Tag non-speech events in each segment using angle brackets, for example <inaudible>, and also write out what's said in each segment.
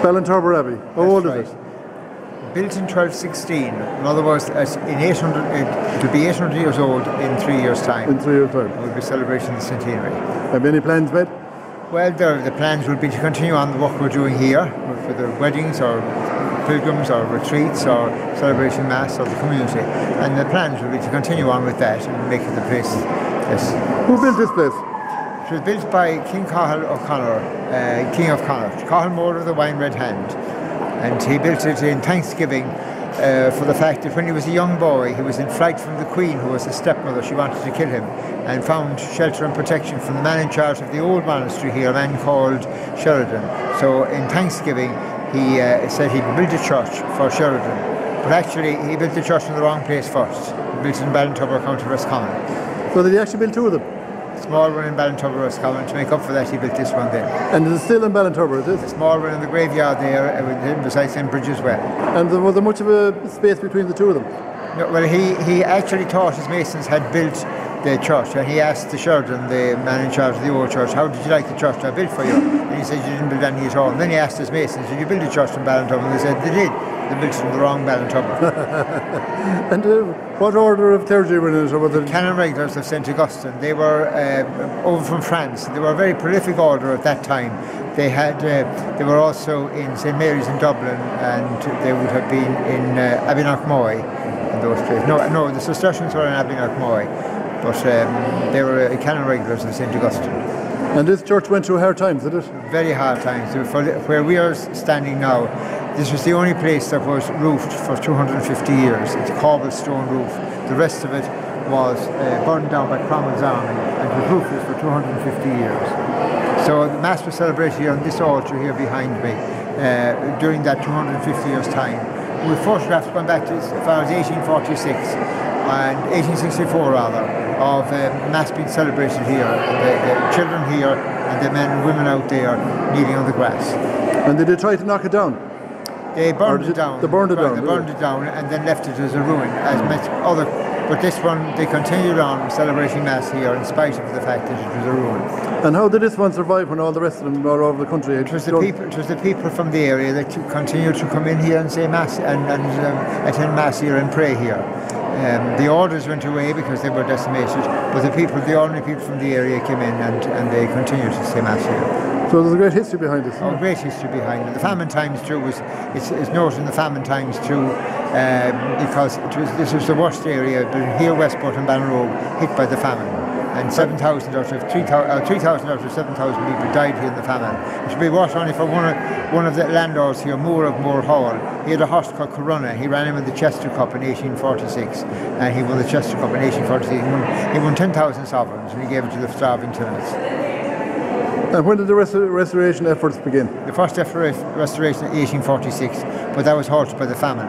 Ballintubber Abbey. How old That's is it? Built in 1216. In other words, as in 800, it, it'll be 800 years old in three years' time. In three years' time. We'll be celebrating the centenary. Have any plans made? Well, the, the plans will be to continue on the work we're doing here, for the weddings or pilgrims or retreats or celebration mass of the community. And the plans will be to continue on with that and make it the place. Yes. Who built this place? It was built by King Cathal O'Connor, uh, King of Connacht, Cathal Moore of the Wine Red Hand. And he built it in Thanksgiving uh, for the fact that when he was a young boy, he was in flight from the Queen, who was his stepmother. She wanted to kill him, and found shelter and protection from the man in charge of the old monastery here, a man called Sheridan. So in Thanksgiving, he uh, said he'd build a church for Sheridan. But actually, he built the church in the wrong place first. He built it in Ballintober, County Roscommon. So did he actually build two of them? Small one in Ballintober, Roscommon. To make up for that, he built this one then. And is it still in Ballintorber, is it? Small one in the graveyard there, uh, with him beside St. Bridge as well. And there- was there much of a space between the two of them? No, well, he, he actually thought his masons had built the church, and he asked the Sheridan, the man in charge of the old church, how did you like the church I built for you? And he said, you didn't build any at all. And then he asked his masons, did you build a church in Ballintober? And they said, they did. It in the wrong Ballintober. <laughs> And uh, what order of clergy were in? Or was it Canon Regulars of St. Augustine. They were uh, over from France. They were a very prolific order at that time. They had, uh, they were also in St. Mary's in Dublin, and they would have been in uh, Abbeyknockmoy in those places. No, no, the Cistercians were in Abbeyknockmoy, but um, they were uh, Canon Regulars of St. Augustine. And this church went through hard times, did it? Very hard times. For the, where we are standing now, this was the only place that was roofed for 250 years. It's a cobblestone roof. The rest of it was uh, burned down by Cromwell's army and the was for 250 years. So the Mass was celebrated here on this altar here behind me uh, during that 250 years time. With photographs going back to as far as 1846 and 1864 rather of uh, Mass being celebrated here, the, the children here and the men and women out there kneeling on the grass. And did they try to knock it down? They burned it down. they burned it down, They burned it down and then left it as a ruin, as much other. But this one, they continued on celebrating mass here, in spite of the fact that it was a ruin. And how did this one survive when all the rest of them were all over the country? It was the people. It was the people from the area that continued to come in here and say mass and, and um, attend mass here and pray here. Um, the orders went away because they were decimated, but the people, the ordinary people from the area, came in and, and they continued to say mass here. So there's a great history behind this. Oh, great history behind it. The famine times too was it's, it's noted in the famine times too um, because it was this was the worst area but here Westport and Bannerrogue hit by the famine. And 7,000 out of 3,000 uh, 3,000 out of 7,000 people died here in the famine. It should be worse only for one of, one of the landlords here, Moore of Moore Hall. He had a horse called Coranna. He ran him in the Chester Cup in 1846. And he won the Chester Cup in 1846. He won, he won 10,000 sovereigns and he gave it to the starving tenants. And when did the rest- restoration efforts begin? The first restora- restoration in 1846, but that was halted by the famine.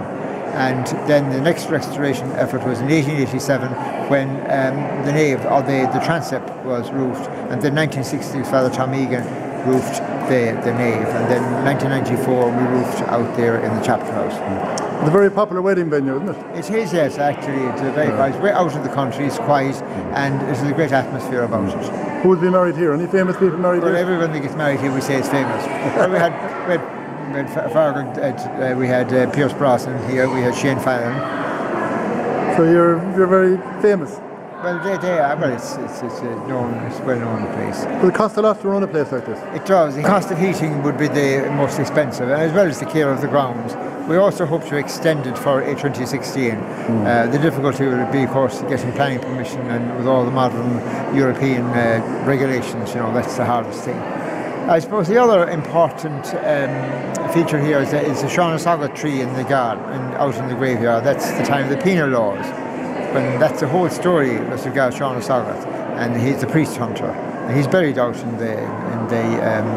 And then the next restoration effort was in 1887 when um, the nave, or the, the transept was roofed. And then 1960, Father Tom Egan roofed the, the nave. And then 1994, we roofed out there in the chapter house. It's a very popular wedding venue, isn't it? It is, yes, actually. It's a very nice. We're out of the country, it's quiet, and there's a great atmosphere about it. Who would be married here? Any famous people married Well, here? everyone that gets married here, we say is famous. <laughs> well, we had, we had, had Fa- uh, we had uh, Pierce Brosnan here, we had Shane Filan. So you're you're very famous. Well, they, they are, well, it's, it's, it's a known, it's well-known place. Does it cost a lot to run a place like this? It does. The cost of heating would be the most expensive, as well as the care of the grounds. We also hope to extend it for a 2016. Uh, the difficulty would be, of course, getting planning permission and with all the modern European uh, regulations, you know, that's the hardest thing. I suppose the other important um, feature here is the, is the tree in the garden, and out in the graveyard. That's the time of the penal laws. When that's the whole story with regard to Seán na Sagart, and he's the priest hunter, and he's buried out in the in the um,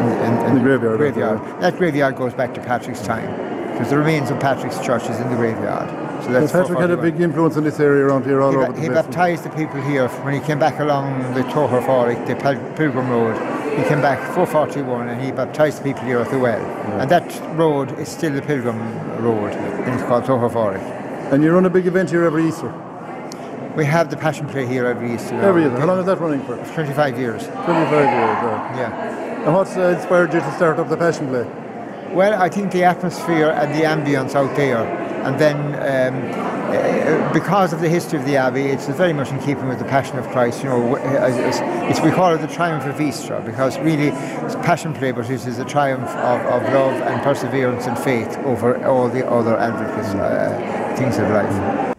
in, in, the graveyard, graveyard. That graveyard goes back to Patrick's time, because the remains of Patrick's church is in the graveyard. So that's Patrick had a big influence in this area around here all He, over ba- the he baptised the people here when he came back along the Tochar Phádraig, the Pil- Pilgrim Road. He came back 441 and he baptised the people here at the well. And that road is still the Pilgrim Road and it's called Tochar Phádraig. And you run a big event here every Easter. We have the Passion Play here every Easter. Every Easter. How long is that running for? 25 years. 25 years. yeah. Yeah. And what's uh, inspired you to start up the Passion Play? Well, I think the atmosphere and the ambience out there, and then um, because of the history of the Abbey, it's very much in keeping with the Passion of Christ. You know, it's, it's, we call it the triumph of Easter because really it's Passion Play, but it is a triumph of, of love and perseverance and faith over all the other advocates, uh, things of life.